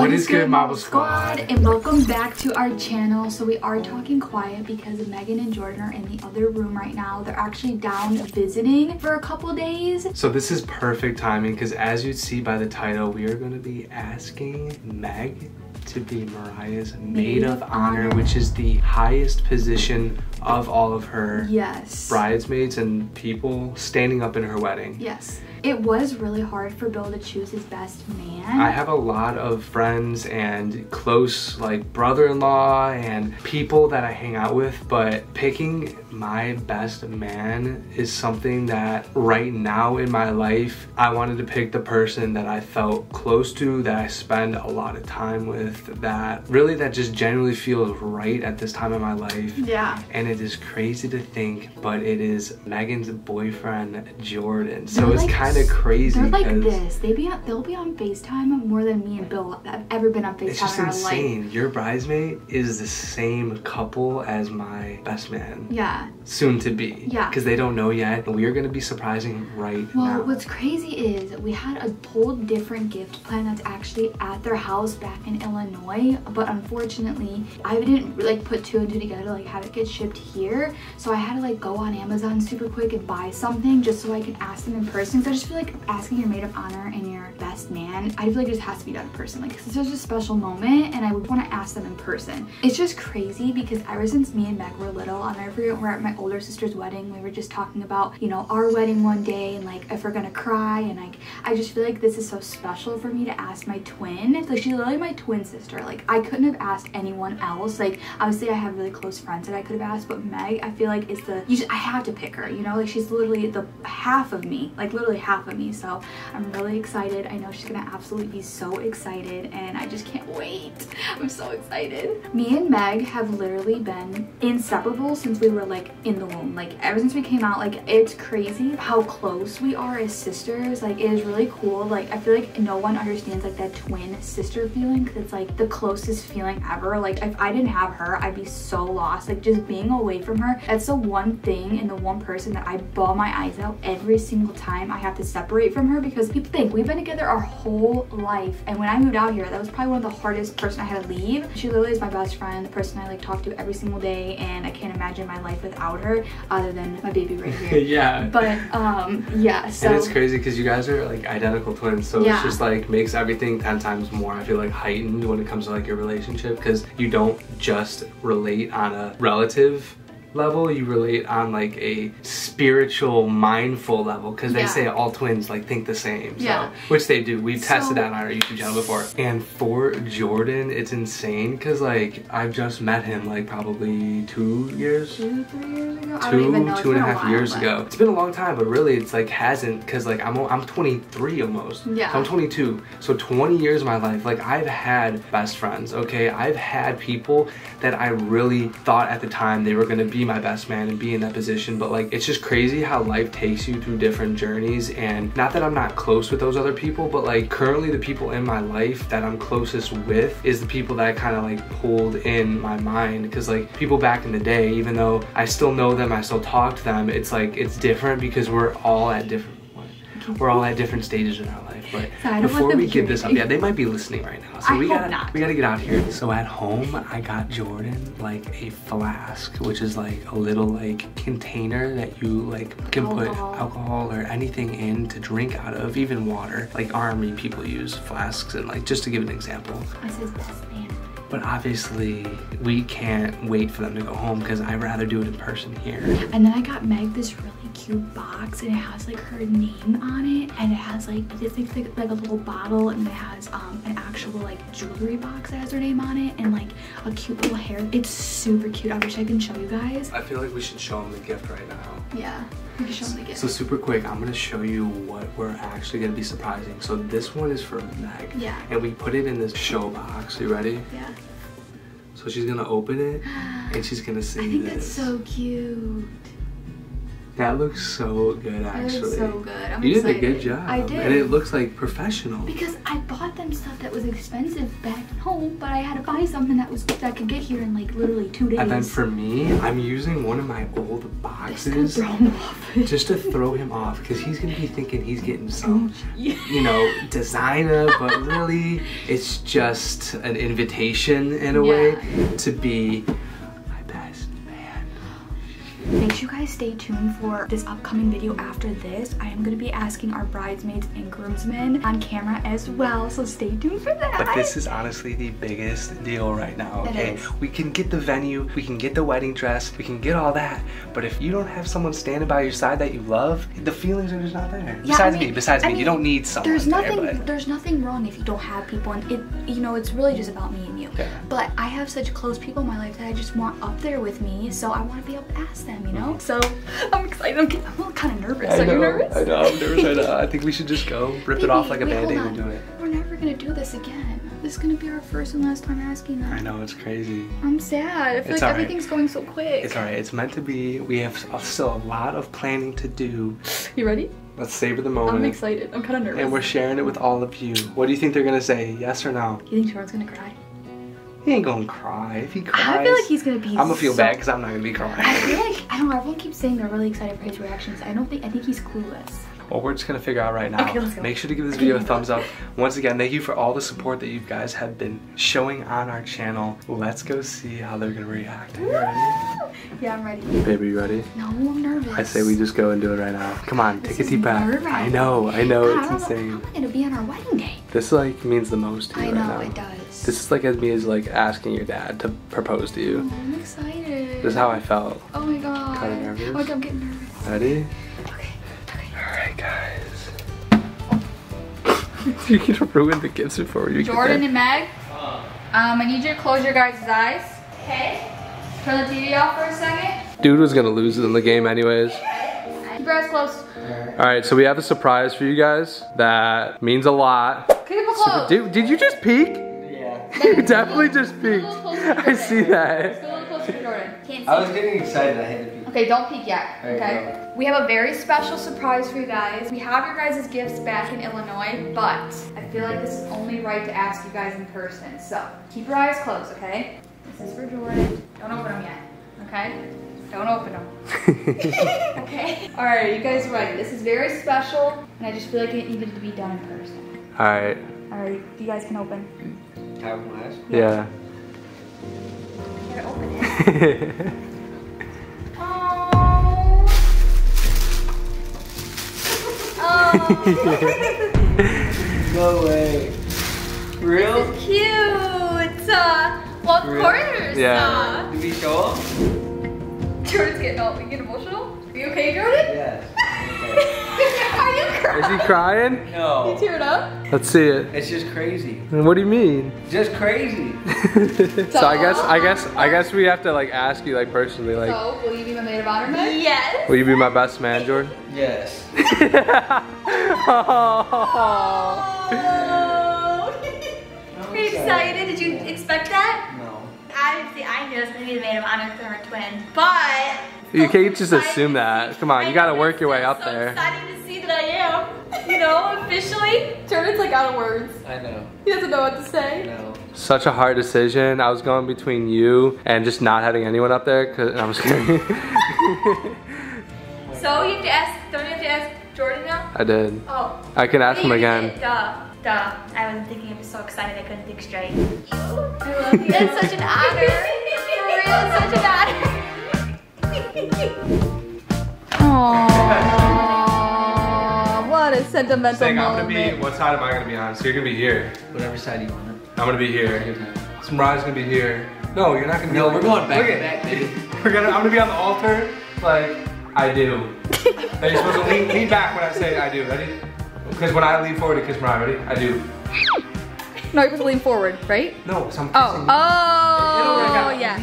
What is good, Marble Squad? And welcome back to our channel. So we are talking quiet because Megan and Jordan are in the other room right now. They're actually down visiting for a couple days. So this is perfect timing because as you'd see by the title, we are going to be asking Meg to be Mariah's maid of honor, which is the highest position of all of her Yes. bridesmaids and people standing up in her wedding. Yes. It was really hard for Bill to choose his best man. I have a lot of friends and close like brother-in-law and people that I hang out with, but picking my best man is something that right now in my life, I wanted to pick the person that I felt close to, that I spend a lot of time with, that really that just genuinely feels right at this time in my life. yeah. And it is crazy to think, but it is Megan's boyfriend, Jordan. So They're it's like kind of crazy. They're like this. They be on, they'll be on FaceTime more than me and Bill have ever been on FaceTime It's just in our life. insane. Your bridesmaid is the same couple as my best man. Yeah. Soon to be. Yeah. Because they don't know yet. And we are going to be surprising right Well, now. Well, what's crazy is we had a whole different gift plan that's actually at their house back in Illinois, but unfortunately, I didn't like put two and two together, like have it get shipped here. So I had to like go on Amazon super quick and buy something just so I can ask them in person. Because I just feel like asking your maid of honor and your best man, I feel like it just has to be done in person. Like, 'cause it's such a special moment, and I would want to ask them in person. It's just crazy because ever since me and Meg were little, I'll never forget we we're at my older sister's wedding. We were just talking about, you know, our wedding one day and like if we're gonna cry and like I just feel like this is so special for me to ask my twin. Like she's literally my twin sister. Like I couldn't have asked anyone else. Like obviously I have really close friends that I could have asked, but Meg I feel like is the you just, I have to pick her, you know? Like she's literally the half of me. Like literally half of me. So I'm really excited. I know she's gonna absolutely be so excited and I just can't wait. I'm so excited. Me and Meg have literally been inseparable since we were like in the womb. Like ever since we came out, like it's crazy how close we are as sisters. Like it is really cool. Like I feel like no one understands like that twin sister feeling because it's like the closest feeling ever. Like if I didn't have her, I'd be so lost. Like just being away from her, that's the one thing and the one person that I bawl my eyes out every single time I have to separate from her because people think we've been together our whole life. And when I moved out here, that was probably one of the hardest person I had to leave. She literally is my best friend, the person I like talk to every single day, and I can't imagine my life her other than my baby right here. yeah. But um yeah, so and it's crazy because you guys are like identical twins, so Yeah. it's just like makes everything ten times more. I feel like heightened when it comes to like your relationship because you don't just relate on a relative level, you relate on like a spiritual, mindful level because they Yeah. say all twins like think the same. So, Yeah. which they do. We've tested So- that on our YouTube channel before. And for Jordan, it's insane because like I've just met him like probably two years two, three years ago. I don't even two two and a while, years but- ago it's been a long time but really it's like hasn't because like i'm i'm 23 almost Yeah. so i'm 22 so 20 years of my life like i've had best friends okay i've had people that i really thought at the time they were going to be my best man and be in that position but like it's just crazy how life takes you through different journeys and not that i'm not close with those other people but like currently the people in my life that i'm closest with is the people that i kind of like pulled in my mind because like people back in the day even though i still know them i still talk to them it's like it's different because we're all at different we're all at different stages in our life but So I don't want before we get this up yeah they might be listening right now so I we not. we gotta get out here so at home i got jordan like a flask which is like a little like container that you like can put Alcohol. alcohol or anything in to drink out of even water like army people use flasks and like just to give an example That's his best man. but obviously we can't wait for them to go home because i'd rather do it in person here And then I got Meg this really cute box and it has like her name on it and it has like it's like, like, like a little bottle and it has um an actual like jewelry box that has her name on it and like a cute little hair. It's super cute. I wish I can show you guys. i feel like we should show them the gift right now Yeah. We can show them the gift. So super quick, I'm gonna show you what we're actually gonna be surprising. So this one is for Meg. Yeah. And we put it in this show box. You ready? yeah. So she's gonna open it and she's gonna see I think this. that's so cute. That looks so good actually. looks so good. I'm you excited. did a good job. I did. And it looks like professional. Because I bought them stuff that was expensive back home, but I had to buy something that was that could get here in like literally two days. And then for me, I'm using one of my old Just to boxes throw him off. just to throw him off because he's gonna be thinking he's getting some, Yeah. you know, designer, but really it's just an invitation in a way to be my best man. Make sure you guys stay tuned for this upcoming video after this. I am going to be asking our bridesmaids and groomsmen on camera as well, so stay tuned for that. But this is honestly the biggest deal right now, okay? We can get the venue, we can get the wedding dress, we can get all that, but if you don't have someone standing by your side that you love, the feelings are just not there. Yeah, I besides mean- me, besides I me, you don't need someone There's there, nothing. but- There's nothing wrong if you don't have people, and it. You know, it's really just about me and you. Yeah. But I have such close people in my life that I just want up there with me, so I want to be able to ask them. You know. So I'm excited. I'm, I'm kind of nervous. I Are know, you nervous? I know, I'm nervous right now. I think we should just go, rip it off like a Baby, band-aid and do it. We're never gonna do this again. This is gonna be our first and last time asking that. I know, it's crazy. I'm sad. I feel It's like everything's going so quick. It's alright, it's meant to be. We have still a lot of planning to do. You ready? Let's savor the moment. I'm excited. I'm kind of nervous. And we're sharing it with all of you. What do you think they're gonna say? Yes or no? You think Jordan's gonna cry? He ain't gonna cry. If he cries, I feel like he's gonna be. I'm gonna feel so- bad because I'm not gonna be crying. I feel like I don't know. Everyone keeps saying they're really excited for his reactions. I don't think. I think he's clueless. well, we're just gonna figure out right now. Okay. Make sure to give this video a thumbs up. Once again, thank you for all the support that you guys have been showing on our channel. Let's go see how they're gonna react. Are you ready? Yeah, I'm ready. Baby, you ready? No, I'm nervous. I say we just go and do it right now. Come on, This take a deep breath. I know, I know, God, it's know- insane. How am I gonna be on our wedding day? This like means the most to you I right know now. it does. This is like as me as like asking your dad to propose to you. Oh, I'm excited. This is how I felt. Oh my god. Kinda nervous? Oh my god, I'm getting nervous. Ready? Okay. Okay. Alright guys. You're gonna ruin the gifts before you get Jordan and Meg, um, I need you to close your guys' eyes. Okay. Turn the TV off for a second. Dude was gonna lose it in the game anyways. Keep your eyes closed. Alright, so we have a surprise for you guys that means a lot. Keep them So, closed. dude, did you just peek? Yeah. You definitely just peeked. little closer to I see that. Scoot a little closer to Jordan. Can't see. I was getting excited. I had to be. Okay, don't peek yet. There Okay. We have a very special surprise for you guys. We have your guys' gifts back in Illinois, but I feel like this is only right to ask you guys in person. So keep your eyes closed, okay? This is for Jordan. Don't open them yet. Okay? Don't open them. okay? Alright, you guys ready? This is very special, and I just feel like it needed to be done in person. Alright, Alright, you guys can open. Have my eyes. yeah. You gotta open it. Oh. No way. Real? Cute. It's uh, well, of Really? course. Yeah. Did we show them? Uh, Jordan's getting all getting emotional. Are you okay, Jordan? Yes. Are you Is he crying? No. He teared up. Let's see it. It's just crazy. What do you mean? Just crazy. so I guess I guess I guess we have to like ask you like personally like So, will you be my maid of honor, Meg? Yes. will you be my best man, Jordan? Yes. oh. Are you excited? Did you expect that? No. Obviously, I knew I was going to be the maid of honor for her twin, but You can't oh, just assume that. Come on, you gotta work your way up so there. Know, officially. Jordan's like out of words. I know. He doesn't know what to say. No. Such a hard decision. I was going between you and just not having anyone up there. Cause I'm just kidding. So you have to ask. Don't you have to ask Jordan now? I did. Oh. I can ask him again. Duh. Duh. I wasn't thinking. I was so excited I couldn't think straight. I love you. That's such an honor. For real, it's such an honor. Aww, what a sentimental Saying I'm gonna moment. be. What side am I gonna be on? So you're gonna be here. Whatever side you want. I'm gonna be here. So Mariah's gonna be here. No, you're not gonna be. No, like- we're going back Look to back, baby. We're gonna. I'm gonna be on the altar. Like I do. now you're supposed to lean, lean back when I say I do. Ready? Because when I lean forward to kiss Mariah, ready? I do. No, you're supposed to lean forward, right? No, so I'm Oh, kissing. oh, It'll work out. yeah.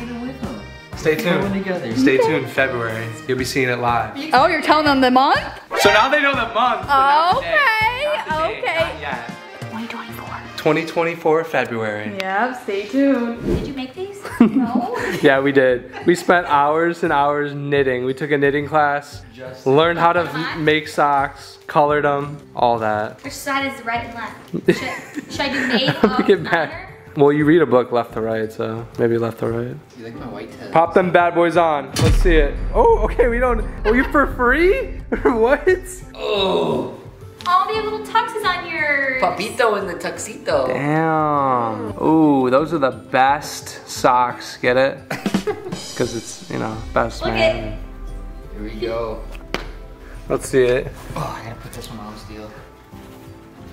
Even with them. Stay We're going tuned. together. Stay tuned. February. You'll be seeing it live. Oh, you're telling them the month? So now they know the month. but not the. Okay, Not the okay. Not yet. 2024. 2024 February. Yep, stay tuned. Did you make these? No. Yeah, we did. We spent hours and hours knitting. We took a knitting class, Just learned how to make socks, colored them, all that. Which side is the right and left? Should, should I do maid Look of at Matt. honor? Well, you read a book left to right, so maybe left to right. You like my white toes? Pop them bad boys on. Let's see it. Oh, okay, we don't. Oh, you for free? what? Oh, All the little tuxes on your. papito in the tuxedo. Damn. Ooh, those are the best socks. Get it? Because it's, you know, best Look man. Here we go. Let's see it. Oh, I gotta put this one on steel.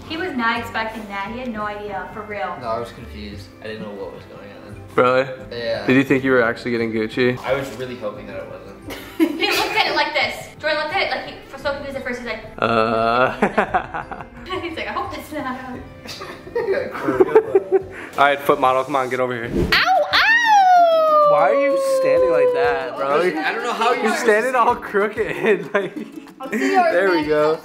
He was not expecting that. He had no idea, for real. No, I was confused. I didn't know what was going on. Really? Yeah. Did you think you were actually getting Gucci? I was really hoping that it wasn't. he looked at it like this. Jordan looked at it like he was so confused at first. He's like, Uh. he's like, I hope that's not. All right, foot model, come on, get over here. Ow! Ow! Why are you standing like that, bro? I don't know how you're You're standing all crooked. Like, Let's see yours, there we Maggie. go.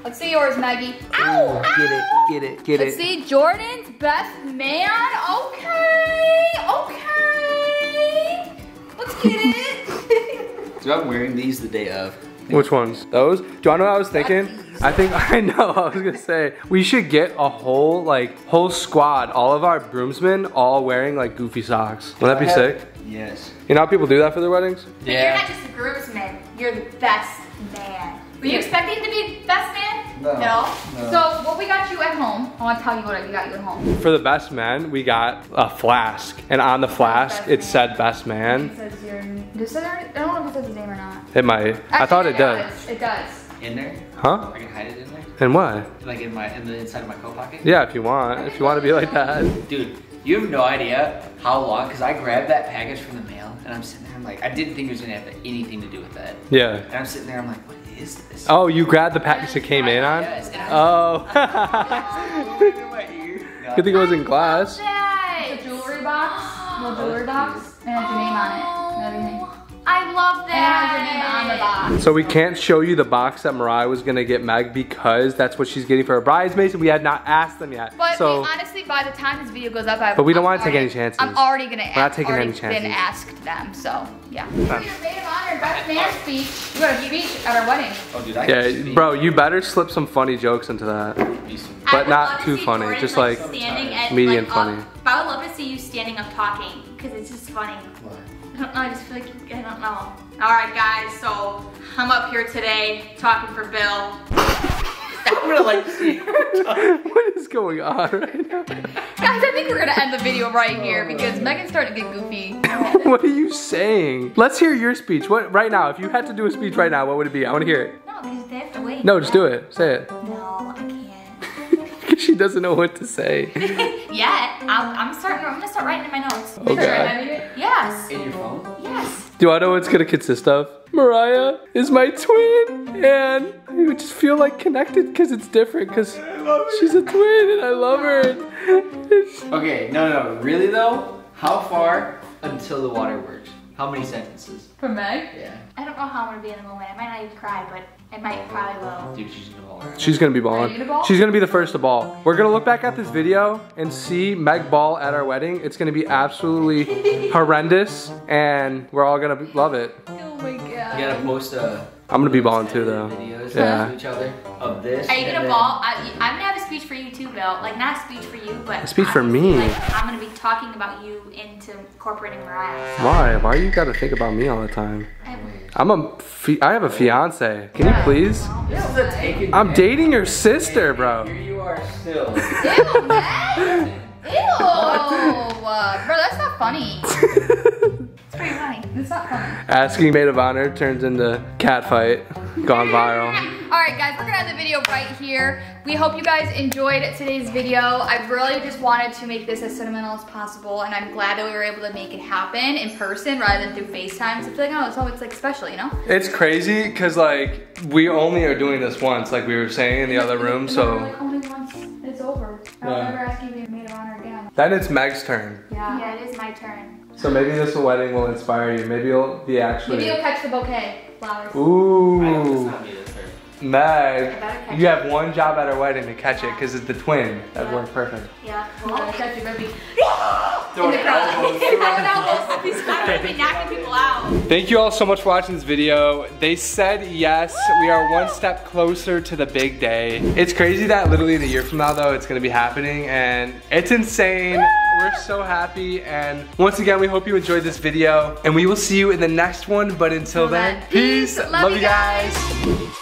Sit down. Let's see yours, Maggie. Ow! Get it, get it, get it. Let's it. see Jordan's best man. Okay. Okay. Let's get it. Dude, I'm wearing these the day of. Which ones? Those? Do you wanna know what I was thinking? I think I know. I was gonna say we should get a whole like whole squad, all of our broomsmen, all wearing like goofy socks. Wouldn't that be sick? Yes. You know how people do that for their weddings? But you're not just a groomsman. You're the best man. Were you expecting to be best man? No. No. So what we got you at home? I want to tell you what we got you at home. For the best man, we got a flask, and on the flask it said best man. It says your. Does it? I don't know if it says his name or not. It might. I thought Actually, it does. It does. In there? Huh? I can hide it in there? And what? Like in my in the inside of my coat pocket? Yeah, if you want. If you want to be like that. Dude, you have no idea how long, because I grabbed that package from the mail and I'm sitting there, I'm like, I didn't think it was gonna have anything to do with that. Yeah. And I'm sitting there, I'm like, what is this? Oh, you grabbed the package it came in on? Yes, I Oh. was in. Good thing it was in glass. It's a jewelry box, little jewelry box, and it has your name on it and everything. I love And it has your name on the that. So we can't show you the box that Mariah was gonna get Meg because that's what she's getting for her bridesmaids, and we had not asked them yet. But so we, honestly, by the time this video goes up, I, But we don't wanna take already- any chances. I'm already gonna. We're not ask- taking any chances. Been asked them, so yeah. Your maid of honor, best man oh. speech. You got a speech at our wedding. Oh, dude, I yeah, bro, you better slip some funny jokes into that. Be some- I But not love to too funny, Jordan, just like standing and medium like, funny. Up, but I would love to see you standing up talking because it's just funny. What? I don't know. I just feel like I don't know. All right, guys. So I'm up here today talking for Bill. I'm gonna like what is going on right now? Guys, I think we're gonna end the video right here because Megan's starting to get goofy. what are you saying? Let's hear your speech. What right now? If you had to do a speech right now, what would it be? I want to hear it. No, because they have to wait. No, just do it. Say it. No, I can't. she doesn't know what to say. yeah, I'm, I'm starting. I'm gonna start writing in my notes. Oh, God. Yes. In your phone? Yes. Do I know what it's gonna consist of? Mariah is my twin, and I would just feel like connected because it's different. Because she's a twin, and I love her. Okay, no, no, no. Really though? How far until the water works? How many sentences? For Meg? Yeah. I don't know how I'm gonna be in the moment. I might not even cry, but I might probably will. Dude, she's gonna bawl. She's gonna be bawling. gonna bawl? She's gonna be the first to bawl. We're gonna look back at this video and see Meg bawl at our wedding. It's gonna be absolutely horrendous, and we're all gonna love it. Oh my god. You gotta post a. I'm gonna be bawling too, though. Videos Yeah. to each other of this. Are you gonna then- bawl? I, I'm gonna have a speech for you too, Bill. Like not a speech for you, but A speech for me. Like, I'm gonna be talking about you into incorporating Mariah. Why? Why you gotta think about me all the time? I- I'm a. Fi- I have a fiance. Can you please? This is a taken. I'm dating your sister, bro. Here you are still. Ew, Meg! Ew! Uh, bro, that's not funny. It's pretty funny. It's not funny. Asking maid of honor turns into cat fight. Gone viral. Alright guys, we're gonna end the video right here. We hope you guys enjoyed today's video. I really just wanted to make this as sentimental as possible and I'm glad that we were able to make it happen in person rather than through FaceTime. So I feel like, oh, it's always like special, you know? It's crazy because like we only are doing this once, like we were saying in the other room. So like only once, it's over. I will Yeah. never ask you to be maid of honor again. then it's Meg's turn. Yeah. Yeah, it is my turn. So maybe this wedding will inspire you. Maybe you'll be actually. Maybe you'll catch the bouquet. Flowers. Ooh, not me this. Meg, you have one job at our wedding to catch it because it's the twin. That'd work perfect. Yeah. You gotta catch it, baby. Throw In the crowd. elbows. Throwing elbows. out. These guys be knocking people out. Thank you all so much for watching this video. They said yes. We are one step closer to the big day. It's crazy that literally in a year from now though, it's gonna be happening and it's insane. We're so happy and once again, we hope you enjoyed this video and we will see you in the next one. But until Till then, then, peace. peace. Love, you guys.